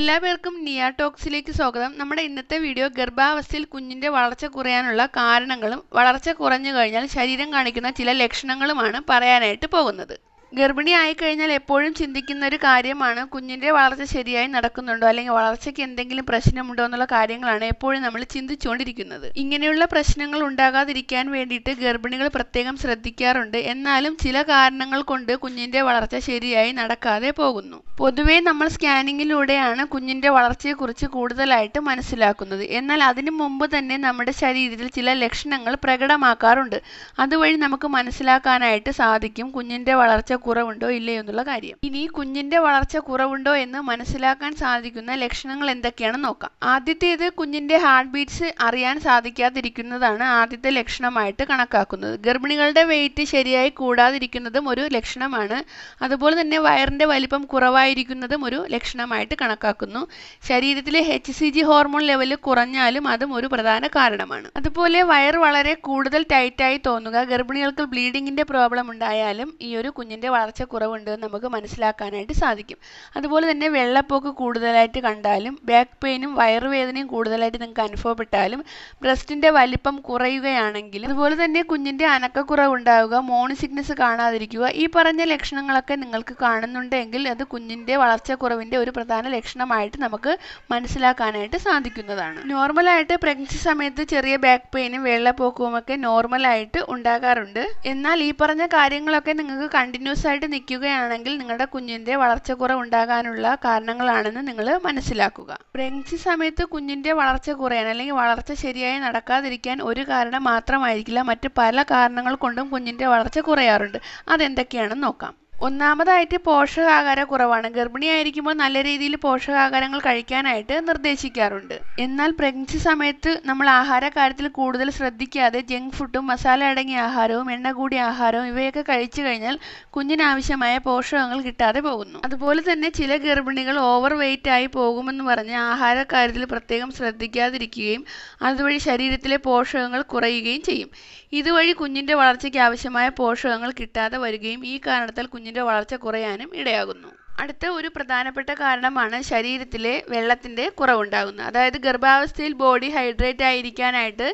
എല്ലാവർക്കും നിയ ടോക്സിലേക്ക് സ്വാഗതം. നമ്മുടെ ഇന്നത്തെ വീഡിയോ ഗർഭാവസ്ഥയിൽ കുഞ്ഞിന്റെ വളർച്ച കുറയാനുള്ള കാരണങ്ങളും വളർച്ച കുറഞ്ഞു കഴിഞ്ഞാൽ ശരീരം കാണിക്കുന്ന ചില ലക്ഷണങ്ങളുമാണ് പറയാനായിട്ട് പോകുന്നത്. ഗർഭിണി കഴിഞ്ഞാൽ എപ്പോഴും ചിന്തിക്കുന്ന ഒരു കാര്യമാണ് കുഞ്ഞിന്റെ വളർച്ച ശരിയായി നടക്കുന്നുണ്ടോ? അല്ലെങ്കിൽ വളർച്ചയ്ക്ക് എന്തെങ്കിലും പ്രശ്നമുണ്ടോ എന്നുള്ള കാര്യങ്ങളാണ് എപ്പോഴും നമ്മൾ ചിന്തിച്ചുകൊണ്ടിരിക്കുന്നത്. ഇങ്ങനെയുള്ള പ്രശ്നങ്ങൾ ഉണ്ടാകാതിരിക്കാൻ വേണ്ടിയിട്ട് ഗർഭിണികൾ പ്രത്യേകം ശ്രദ്ധിക്കാറുണ്ട്. എന്നാലും ചില കാരണങ്ങൾ കൊണ്ട് കുഞ്ഞിന്റെ വളർച്ച ശരിയായി നടക്കാതെ പോകുന്നു. പൊതുവേ നമ്മൾ സ്കാനിങ്ങിലൂടെയാണ് കുഞ്ഞിന്റെ വളർച്ചയെക്കുറിച്ച് കൂടുതലായിട്ട് മനസ്സിലാക്കുന്നത്. എന്നാൽ അതിനു മുമ്പ് തന്നെ നമ്മുടെ ശരീരത്തിൽ ചില ലക്ഷണങ്ങൾ പ്രകടമാക്കാറുണ്ട്. അതുവഴി നമുക്ക് മനസ്സിലാക്കാനായിട്ട് സാധിക്കും കുഞ്ഞിന്റെ വളർച്ച കുറവുണ്ടോ ഇല്ലയോ എന്നുള്ള കാര്യം. ഇനി കുഞ്ഞിന്റെ വളർച്ച കുറവുണ്ടോ എന്ന് മനസ്സിലാക്കാൻ സാധിക്കുന്ന ലക്ഷണങ്ങൾ എന്തൊക്കെയാണെന്ന് നോക്കാം. ആദ്യത്തേത് കുഞ്ഞിന്റെ ഹാർട്ട് ബീറ്റ്സ് അറിയാൻ സാധിക്കാതിരിക്കുന്നതാണ് ആദ്യത്തെ ലക്ഷണമായിട്ട് കണക്കാക്കുന്നത്. ഗർഭിണികളുടെ വെയിറ്റ് ശരിയായി കൂടാതിരിക്കുന്നതും ഒരു ലക്ഷണമാണ്. അതുപോലെ തന്നെ വയറിന്റെ വലിപ്പം കുറവായിരിക്കുന്നതും ഒരു ലക്ഷണമായിട്ട് കണക്കാക്കുന്നു. ശരീരത്തിലെ H C G hormone level കുറഞ്ഞാലും അതും ഒരു പ്രധാന കാരണമാണ്. അതുപോലെ വയർ വളരെ കൂടുതൽ ടൈറ്റായി തോന്നുക ഗർഭിണികൾക്ക് ബ്ലീഡിങ്ങിന്റെ പ്രോബ്ലം ഉണ്ടായാലും ഈ ഒരു കുഞ്ഞിന്റെ വളർച്ച കുറവുണ്ട് നമുക്ക് മനസ്സിലാക്കാനായിട്ട് സാധിക്കും. അതുപോലെ തന്നെ വെള്ളപ്പൊക്ക് കൂടുതലായിട്ട് കണ്ടാലും ബാക്ക് പെയിനും വയറുവേദനയും കൂടുതലായിട്ട് നിങ്ങൾക്ക് അനുഭവപ്പെട്ടാലും ബ്രസ്റ്റിന്റെ വലിപ്പം കുറയുകയാണെങ്കിൽ അതുപോലെ തന്നെ കുഞ്ഞിന്റെ അനക്കക്കുറവ് ഉണ്ടാവുക മോണി സിക്നസ് കാണാതിരിക്കുക ഈ പറഞ്ഞ ലക്ഷണങ്ങളൊക്കെ നിങ്ങൾക്ക് കാണുന്നുണ്ടെങ്കിൽ അത് കുഞ്ഞിന്റെ വളർച്ചക്കുറവിന്റെ ഒരു പ്രധാന ലക്ഷണമായിട്ട് നമുക്ക് മനസ്സിലാക്കാനായിട്ട് സാധിക്കുന്നതാണ്. നോർമലായിട്ട് പ്രഗ്നൻസി സമയത്ത് ചെറിയ ബാക്ക് പെയിനും വെള്ളപ്പൊക്കവും ഒക്കെ നോർമലായിട്ട് ഉണ്ടാകാറുണ്ട്. എന്നാൽ ഈ പറഞ്ഞ കാര്യങ്ങളൊക്കെ നിങ്ങൾക്ക് കണ്ടിന്യൂസ് ആയിട്ട് നിൽക്കുകയാണെങ്കിൽ നിങ്ങളുടെ കുഞ്ഞിന്റെ വളർച്ചക്കുറവ് ഉണ്ടാകാനുള്ള കാരണങ്ങളാണെന്ന് നിങ്ങൾ മനസ്സിലാക്കുക. പ്രഗ്നൻസി സമയത്ത് കുഞ്ഞിന്റെ വളർച്ച കുറയാൻ അല്ലെങ്കിൽ വളർച്ച ശരിയായി നടക്കാതിരിക്കാൻ ഒരു കാരണം മാത്രമായിരിക്കില്ല. മറ്റ് പല കാരണങ്ങൾ കൊണ്ടും കുഞ്ഞിന്റെ വളർച്ച കുറയാറുണ്ട്. അതെന്തൊക്കെയാണെന്ന് നോക്കാം. ഒന്നാമതായിട്ട് പോഷകാഹാര കുറവാണ്. ഗർഭിണിയായിരിക്കുമ്പോൾ നല്ല രീതിയിൽ പോഷകാഹാരങ്ങൾ കഴിക്കാനായിട്ട് നിർദ്ദേശിക്കാറുണ്ട്. എന്നാൽ പ്രഗ്നൻസി സമയത്ത് നമ്മൾ ആഹാര കാര്യത്തിൽ കൂടുതൽ ശ്രദ്ധിക്കാതെ ജങ്ക് ഫുഡും മസാല അടങ്ങിയ ആഹാരവും എണ്ണ കൂടിയ ആഹാരവും ഇവയൊക്കെ കഴിച്ചു കഴിഞ്ഞാൽ കുഞ്ഞിനാവശ്യമായ പോഷകങ്ങൾ കിട്ടാതെ പോകുന്നു. അതുപോലെ തന്നെ ചില ഗർഭിണികൾ ഓവർ വെയിറ്റ് ആയി പോകുമെന്ന് പറഞ്ഞ് ആഹാര കാര്യത്തിൽ പ്രത്യേകം ശ്രദ്ധിക്കാതിരിക്കുകയും അതുവഴി ശരീരത്തിലെ പോഷകങ്ങൾ കുറയുകയും ചെയ്യും. ഇതുവഴി കുഞ്ഞിന്റെ വളർച്ചയ്ക്ക് ആവശ്യമായ പോഷകങ്ങൾ കിട്ടാതെ വരികയും ഈ കാരണത്താൽ കുഞ്ഞിന്റെ വളർച്ച കുറയാനും ഇടയാകുന്നു. അടുത്ത ഒരു പ്രധാനപ്പെട്ട കാരണമാണ് ശരീരത്തിലെ വെള്ളത്തിന്റെ കുറവുണ്ടാകുന്നത്. അതായത് ഗർഭാവസ്ഥയിൽ ബോഡി ഹൈഡ്രേറ്റ് ആയിരിക്കാനായിട്ട്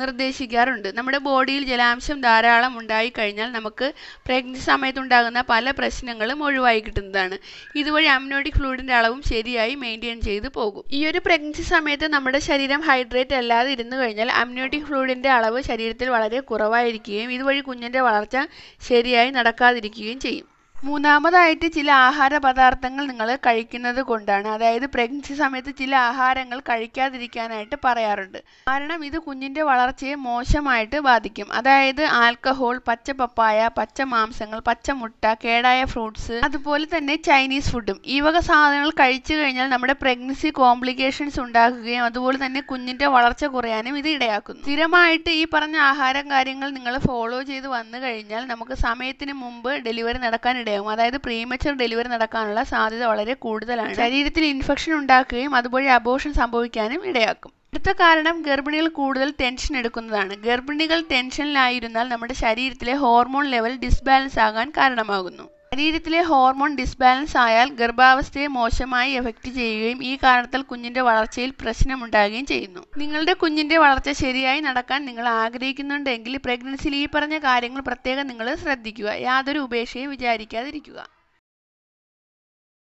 നിർദ്ദേശിക്കാറുണ്ട്. നമ്മുടെ ബോഡിയിൽ ജലാംശം ധാരാളം ഉണ്ടായി കഴിഞ്ഞാൽ നമുക്ക് പ്രഗ്നൻസി സമയത്തുണ്ടാകുന്ന പല പ്രശ്നങ്ങളും ഒഴിവായി കിട്ടുന്നതാണ്. ഇതുവഴി അമ്നോട്ടിക് ഫ്ലൂയിഡിന്റെ അളവും ശരിയായി മെയിന്റെയിൻ ചെയ്ത് പോകും. ഈ ഒരു പ്രഗ്നൻസി സമയത്ത് നമ്മുടെ ശരീരം ഹൈഡ്രേറ്റ് അല്ലാതെ ഇരുന്നു കഴിഞ്ഞാൽ അമ്നോട്ടിക് ഫ്ലൂയിഡിന്റെ അളവ് ശരീരത്തിൽ വളരെ കുറവായിരിക്കുകയും ഇതുവഴി കുഞ്ഞിന്റെ വളർച്ച ശരിയായി നടക്കാതിരിക്കുകയും ചെയ്യും. മൂന്നാമതായിട്ട് ചില ആഹാര പദാർത്ഥങ്ങൾ നിങ്ങൾ കഴിക്കുന്നത് കൊണ്ടാണ്. അതായത് പ്രഗ്നൻസി സമയത്ത് ചില ആഹാരങ്ങൾ കഴിക്കാതിരിക്കാനായിട്ട് പറയാറുണ്ട്. കാരണം ഇത് കുഞ്ഞിന്റെ വളർച്ചയെ മോശമായിട്ട് ബാധിക്കും. അതായത് ആൽക്കഹോൾ പച്ച പപ്പായ പച്ച മാംസങ്ങൾ പച്ചമുട്ട കേടായ ഫ്രൂട്ട്സ് അതുപോലെ തന്നെ ചൈനീസ് ഫുഡും. ഈ വക സാധനങ്ങൾ കഴിച്ചു കഴിഞ്ഞാൽ നമ്മുടെ പ്രഗ്നൻസി കോംപ്ലിക്കേഷൻസ് ഉണ്ടാക്കുകയും അതുപോലെ തന്നെ കുഞ്ഞിന്റെ വളർച്ച കുറയാനും ഇത് ഇടയാക്കുന്നു. സ്ഥിരമായിട്ട് ഈ പറഞ്ഞ ആഹാരം കാര്യങ്ങൾ നിങ്ങൾ ഫോളോ ചെയ്ത് വന്നു കഴിഞ്ഞാൽ നമുക്ക് സമയത്തിന് മുമ്പ് ഡെലിവറി നടക്കാൻ ഇടയാകും അതായത് പ്രീമച്ചർ ഡെലിവറി നടക്കാനുള്ള സാധ്യത വളരെ കൂടുതലാണ്. ശരീരത്തിൽ ഇൻഫെക്ഷൻ ഉണ്ടാക്കുകയും അതുവഴി അബോഷൻ സംഭവിക്കാനും ഇടയാക്കും. അടുത്ത കാരണം ഗർഭിണികൾ കൂടുതൽ ടെൻഷൻ എടുക്കുന്നതാണ്. ഗർഭിണികൾ ടെൻഷനിലായിരുന്നാൽ നമ്മുടെ ശരീരത്തിലെ ഹോർമോൺ ലെവൽ ഡിസ്ബാലൻസ് ആകാൻ കാരണമാകുന്നു. ശരീരത്തിലെ ഹോർമോൺ ഡിസ്ബാലൻസ് ആയാൽ ഗർഭാവസ്ഥയെ മോശമായി എഫക്റ്റ് ചെയ്യുകയും ഈ കാരണത്താൽ കുഞ്ഞിന്റെ വളർച്ചയിൽ പ്രശ്നമുണ്ടാകുകയും ചെയ്യുന്നു. നിങ്ങളുടെ കുഞ്ഞിന്റെ വളർച്ച ശരിയായി നടക്കാൻ നിങ്ങൾ ആഗ്രഹിക്കുന്നുണ്ടെങ്കിൽ പ്രഗ്നൻസിയിൽ ഈ പറഞ്ഞ കാര്യങ്ങൾ പ്രത്യേകം നിങ്ങൾ ശ്രദ്ധിക്കുക. യാതൊരു ഉപേക്ഷയും വിചാരിക്കാതിരിക്കുക.